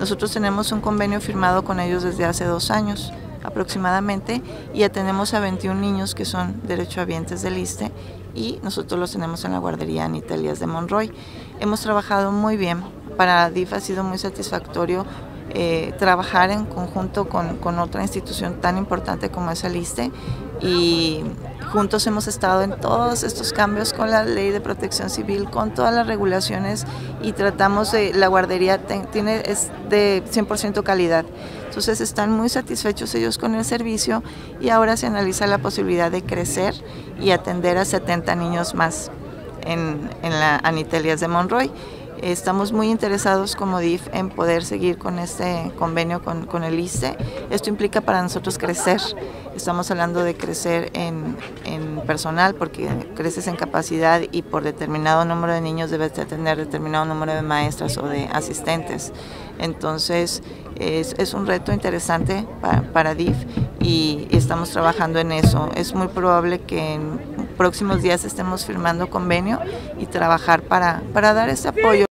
Nosotros tenemos un convenio firmado con ellos desde hace dos años aproximadamente y ya tenemos a 21 niños que son derechohabientes del ISTE y nosotros los tenemos en la guardería Anita Elías de Monroy. Hemos trabajado muy bien, para DIF ha sido muy satisfactorio eh, trabajar en conjunto con, con, otra institución tan importante como es el ISTE y juntos hemos estado en todos estos cambios con la ley de protección civil, con todas las regulaciones y tratamos de, la guardería tiene, es de 100% calidad. Entonces están muy satisfechos ellos con el servicio y ahora se analiza la posibilidad de crecer y atender a 70 niños más en, en la Anitelias de Monroy. Estamos muy interesados como DIF en poder seguir con este convenio con, con el ICE. Esto implica para nosotros crecer. Estamos hablando de crecer en, personal porque creces en capacidad y por determinado número de niños debes de tener determinado número de maestras o de asistentes. Entonces es, es un reto interesante para, para DIF y, y estamos trabajando en eso. Es muy probable que en próximos días estemos firmando convenio y trabajar para, para dar ese apoyo.